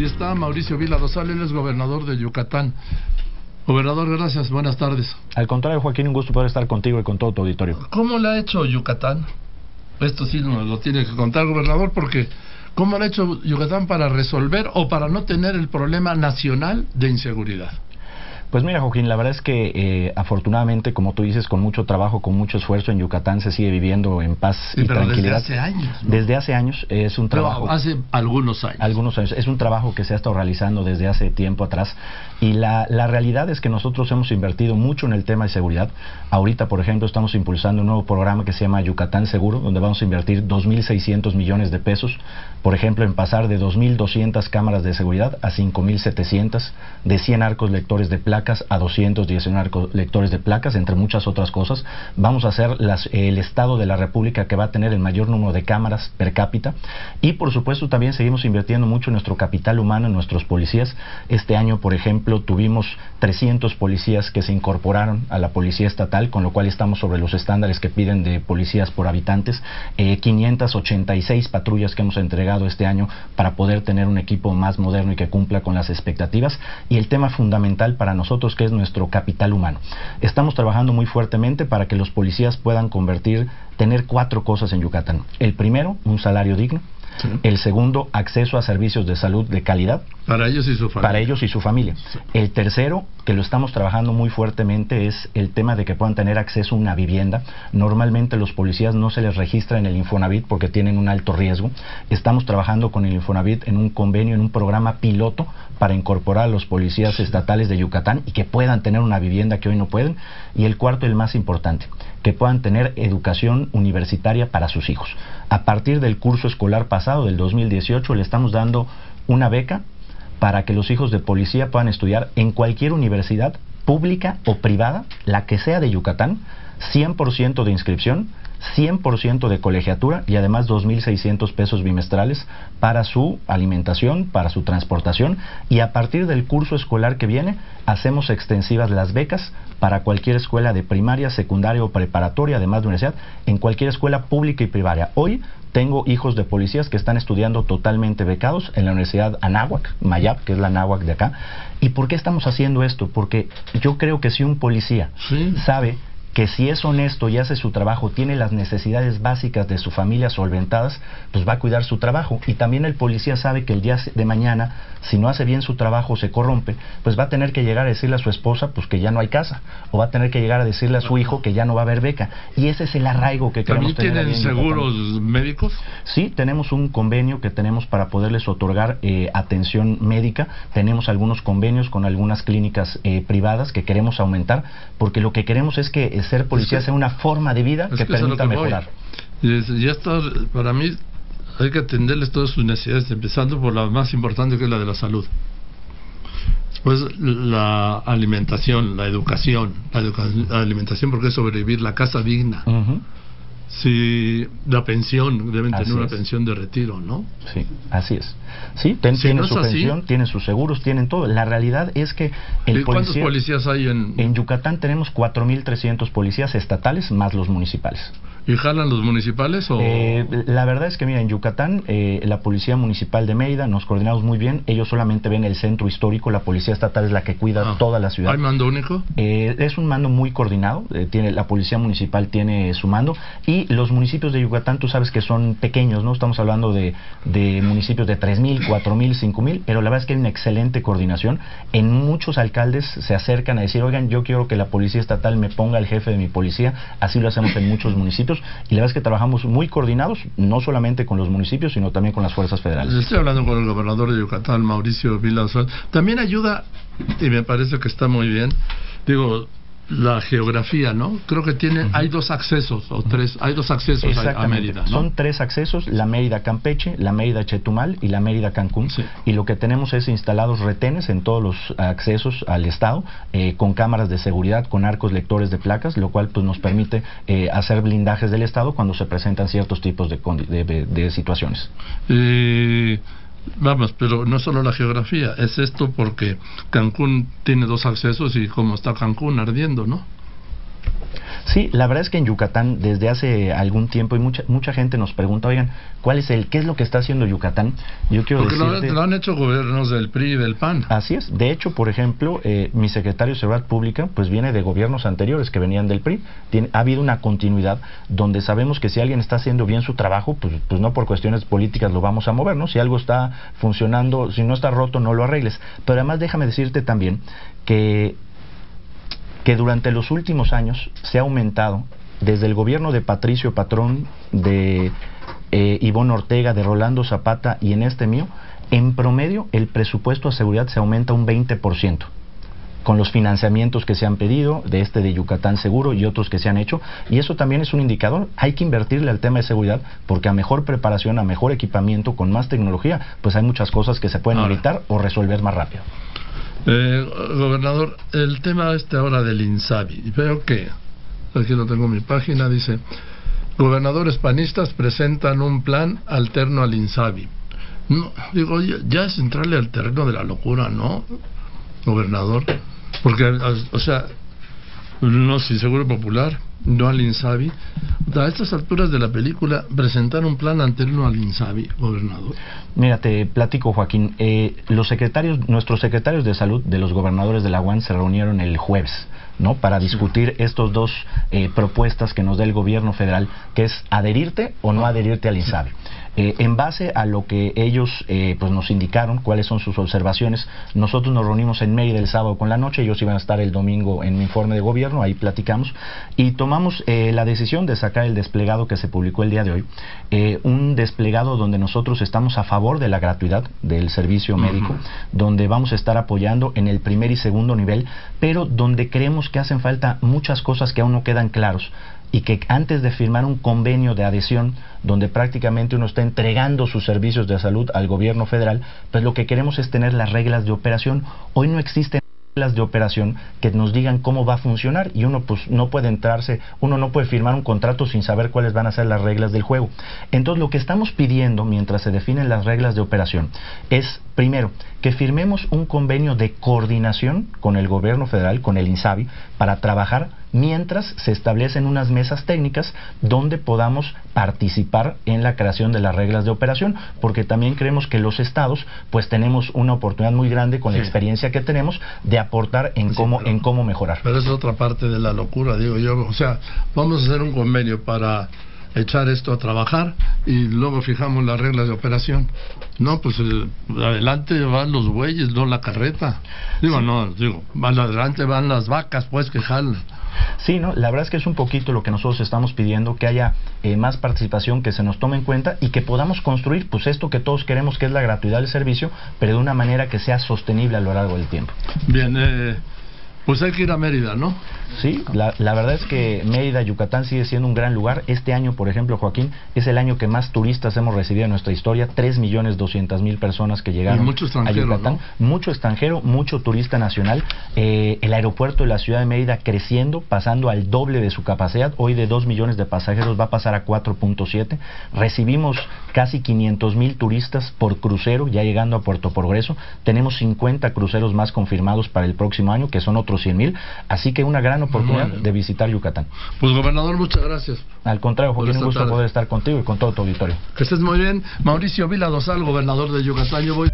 y está Mauricio Vila él es gobernador de Yucatán. Gobernador, gracias, buenas tardes. Al contrario, Joaquín, un gusto poder estar contigo y con todo tu auditorio. ¿Cómo le ha hecho Yucatán? Esto sí nos lo tiene que contar, gobernador, porque ¿cómo le ha hecho Yucatán para resolver o para no tener el problema nacional de inseguridad? Pues mira, Joaquín, la verdad es que eh, afortunadamente, como tú dices, con mucho trabajo, con mucho esfuerzo en Yucatán se sigue viviendo en paz y tranquilidad. Desde hace años. Desde hace años es un trabajo. hace algunos años. Algunos años. Es un trabajo que se ha estado realizando desde hace tiempo atrás. Y la, la realidad es que nosotros hemos invertido mucho en el tema de seguridad. Ahorita, por ejemplo, estamos impulsando un nuevo programa que se llama Yucatán Seguro, donde vamos a invertir 2.600 millones de pesos. Por ejemplo, en pasar de 2.200 cámaras de seguridad a 5.700, de 100 arcos lectores de placa a 219 lectores de placas, entre muchas otras cosas. Vamos a hacer las, el Estado de la República que va a tener el mayor número de cámaras per cápita. Y por supuesto también seguimos invirtiendo mucho en nuestro capital humano, en nuestros policías. Este año, por ejemplo, tuvimos 300 policías que se incorporaron a la policía estatal, con lo cual estamos sobre los estándares que piden de policías por habitantes. 586 eh, patrullas que hemos entregado este año para poder tener un equipo más moderno y que cumpla con las expectativas. Y el tema fundamental para nosotros nosotros, que es nuestro capital humano. Estamos trabajando muy fuertemente para que los policías puedan convertir, tener cuatro cosas en Yucatán. El primero, un salario digno. El segundo, acceso a servicios de salud de calidad. Para ellos y su familia. Para ellos y su familia. El tercero, que lo estamos trabajando muy fuertemente, es el tema de que puedan tener acceso a una vivienda. Normalmente los policías no se les registra en el Infonavit porque tienen un alto riesgo. Estamos trabajando con el Infonavit en un convenio, en un programa piloto para incorporar a los policías estatales de Yucatán y que puedan tener una vivienda que hoy no pueden. Y el cuarto, el más importante, que puedan tener educación universitaria para sus hijos. A partir del curso escolar pasado, del 2018, le estamos dando una beca para que los hijos de policía puedan estudiar en cualquier universidad pública o privada, la que sea de Yucatán, 100% de inscripción, 100% de colegiatura y además 2.600 pesos bimestrales para su alimentación, para su transportación y a partir del curso escolar que viene hacemos extensivas las becas para cualquier escuela de primaria, secundaria o preparatoria, además de universidad, en cualquier escuela pública y privada. Hoy tengo hijos de policías que están estudiando totalmente becados en la Universidad Anáhuac, Mayap, que es la Anáhuac de acá. ¿Y por qué estamos haciendo esto? Porque yo creo que si un policía sabe que si es honesto y hace su trabajo, tiene las necesidades básicas de su familia solventadas, pues va a cuidar su trabajo. Y también el policía sabe que el día de mañana, si no hace bien su trabajo, se corrompe, pues va a tener que llegar a decirle a su esposa, pues que ya no hay casa, o va a tener que llegar a decirle a su hijo que ya no va a haber beca. Y ese es el arraigo que queremos tener. ¿También tienen seguros médicos? Sí, tenemos un convenio que tenemos para poderles otorgar eh, atención médica. Tenemos algunos convenios con algunas clínicas eh, privadas que queremos aumentar, porque lo que queremos es que ser policía sea una forma de vida que, permita mejorar. Ya está, para mí hay que atenderles todas sus necesidades, empezando por la más importante que es la de la salud. Pues la alimentación, la educación, la, alimentación porque es sobrevivir, la casa digna. Sí, la pensión, deben tener una pensión de retiro, ¿no? Sí, así es. Sí, tienen su pensión, tienen sus seguros, tienen todo. La realidad es que el ¿Cuántos policías hay en...? En Yucatán tenemos 4.300 policías estatales más los municipales. ¿Y jalan los municipales o...? Eh, la verdad es que, mira, en Yucatán, eh, la Policía Municipal de Mérida, nos coordinamos muy bien. Ellos solamente ven el centro histórico, la Policía Estatal es la que cuida ah. toda la ciudad. ¿Hay mando único? Eh, es un mando muy coordinado. tiene La Policía Municipal tiene su mando. Y los municipios de Yucatán, tú sabes que son pequeños, ¿no? Estamos hablando de, de municipios de 3.000, 4.000, 5.000, pero la verdad es que hay una excelente coordinación. En muchos alcaldes se acercan a decir, oigan, yo quiero que la Policía Estatal me ponga el jefe de mi policía. Así lo hacemos en muchos municipios y la verdad es que trabajamos muy coordinados, no solamente con los municipios, sino también con las fuerzas federales. Estoy hablando con el gobernador de Yucatán, Mauricio Vilazón. También ayuda, y me parece que está muy bien, digo, la geografía, ¿no? Creo que tiene, hay dos accesos o tres, hay dos accesos a, Mérida, ¿no? Son tres accesos, la Mérida Campeche, la Mérida Chetumal y la Mérida Cancún. Y lo que tenemos es instalados retenes en todos los accesos al estado, eh, con cámaras de seguridad, con arcos lectores de placas, lo cual pues nos permite eh, hacer blindajes del estado cuando se presentan ciertos tipos de, de, de situaciones. Eh Vamos, pero no solo la geografía, es esto porque Cancún tiene dos accesos y como está Cancún ardiendo, ¿no? Sí, la verdad es que en Yucatán desde hace algún tiempo y mucha mucha gente nos pregunta, oigan, ¿cuál es el qué es lo que está haciendo Yucatán? Yo quiero Porque lo, han hecho gobiernos del PRI y del PAN. Así es. De hecho, por ejemplo, eh, mi secretario de Seguridad Pública pues viene de gobiernos anteriores que venían del PRI. Tiene, ha habido una continuidad donde sabemos que si alguien está haciendo bien su trabajo, pues, pues no por cuestiones políticas lo vamos a mover, ¿no? Si algo está funcionando, si no está roto, no lo arregles. Pero además déjame decirte también que que durante los últimos años se ha aumentado desde el gobierno de Patricio Patrón, de eh, Ivonne Ortega, de Rolando Zapata y en este mío, en promedio el presupuesto a seguridad se aumenta un 20% con los financiamientos que se han pedido, de este de Yucatán Seguro y otros que se han hecho, y eso también es un indicador. Hay que invertirle al tema de seguridad porque a mejor preparación, a mejor equipamiento, con más tecnología, pues hay muchas cosas que se pueden evitar o resolver más rápido. Eh, gobernador, el tema este ahora del INSABI, veo que, aquí lo tengo en mi página, dice, gobernadores panistas presentan un plan alterno al INSABI. No, digo, ya, es entrarle al terreno de la locura, ¿no, gobernador? Porque, o sea, no si Seguro Popular, no al INSABI. A estas alturas de la película, presentar un plan alterno al INSABI, gobernador. Mira, te platico, Joaquín. Eh, los secretarios, nuestros secretarios de salud de los gobernadores de la UAN se reunieron el jueves. ¿no? para discutir estos dos eh, propuestas que nos da el gobierno federal, que es adherirte o no adherirte al INSABI. Eh, en base a lo que ellos eh, pues nos indicaron, cuáles son sus observaciones, nosotros nos reunimos en Mérida el sábado con la noche, ellos iban a estar el domingo en mi informe de gobierno, ahí platicamos, y tomamos eh, la decisión de sacar el desplegado que se publicó el día de hoy, un desplegado donde nosotros estamos a favor de la gratuidad del servicio médico, donde vamos a estar apoyando en el primer y segundo nivel, pero donde creemos que hacen falta muchas cosas que aún no quedan claros y que antes de firmar un convenio de adhesión donde prácticamente uno está entregando sus servicios de salud al gobierno federal, pues lo que queremos es tener las reglas de operación. Hoy no existen reglas de operación que nos digan cómo va a funcionar y uno pues no puede entrarse, uno no puede firmar un contrato sin saber cuáles van a ser las reglas del juego. Entonces lo que estamos pidiendo mientras se definen las reglas de operación es primero que firmemos un convenio de coordinación con el gobierno federal, con el INSABI, para trabajar mientras se establecen unas mesas técnicas donde podamos participar en la creación de las reglas de operación, porque también creemos que los estados pues tenemos una oportunidad muy grande con la experiencia que tenemos de aportar en cómo en cómo mejorar. Pero es otra parte de la locura, digo yo, o sea, vamos a hacer un convenio para echar esto a trabajar y luego fijamos las reglas de operación. No, pues eh, adelante van los bueyes, no la carreta. Digo, no, digo, adelante van las vacas, pues que jalan. Sí, no, la verdad es que es un poquito lo que nosotros estamos pidiendo, que haya eh, más participación, que se nos tome en cuenta y que podamos construir pues esto que todos queremos, que es la gratuidad del servicio, pero de una manera que sea sostenible a lo largo del tiempo. Bien, eh, pues hay que ir a Mérida, ¿no? Sí, la, verdad es que Mérida, Yucatán sigue siendo un gran lugar. Este año, por ejemplo, Joaquín, es el año que más turistas hemos recibido en nuestra historia. 3 millones 200 mil personas que llegaron a Yucatán. Mucho extranjero, mucho turista nacional. Eh, el aeropuerto de la ciudad de Mérida creciendo, pasando al doble de su capacidad. Hoy de 2 millones de pasajeros va a pasar a 4.7. Recibimos casi 500 mil turistas por crucero, ya llegando a Puerto Progreso. Tenemos 50 cruceros más confirmados para el próximo año, que son otros 100 mil. Así que una gran oportunidad de visitar Yucatán. Pues gobernador, muchas gracias. Al contrario, Joaquín, un gusto poder estar contigo y con todo tu auditorio. Que estés muy bien. Mauricio Vila Dosal, gobernador de Yucatán. Yo voy.